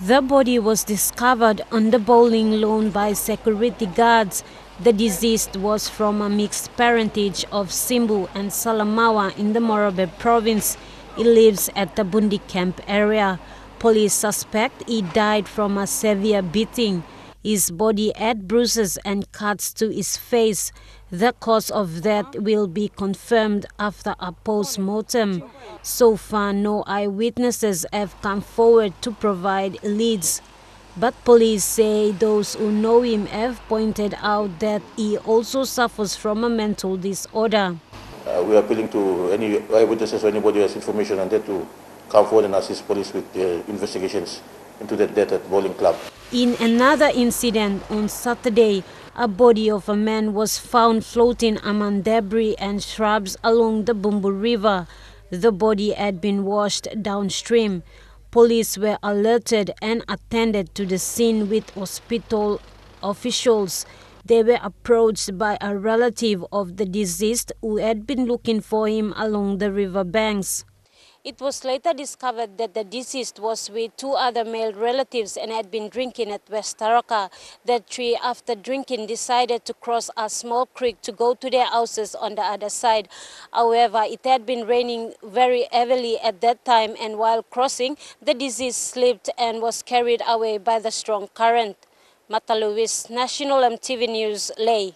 The body was discovered on the bowling lawn by security guards. The deceased was from a mixed parentage of Simbu and Salamaua in the Morobe province. He lives at the Bundi camp area. Police suspect he died from a severe beating. His body had bruises and cuts to his face. The cause of death will be confirmed after a post-mortem. So far, no eyewitnesses have come forward to provide leads. But police say those who know him have pointed out that he also suffers from a mental disorder. Uh, we are appealing to any eyewitnesses or anybody who has information on that to come forward and assist police with the investigations into the death at bowling club. In another incident on Saturday, a body of a man was found floating among debris and shrubs along the Bumbu River. The body had been washed downstream. Police were alerted and attended to the scene with hospital officials. They were approached by a relative of the deceased who had been looking for him along the river banks. It was later discovered that the deceased was with two other male relatives and had been drinking at West Taraka. The three, after drinking, decided to cross a small creek to go to their houses on the other side. However, it had been raining very heavily at that time and while crossing, the deceased slipped and was carried away by the strong current. Mata Lewis, National EMTV News, Lae.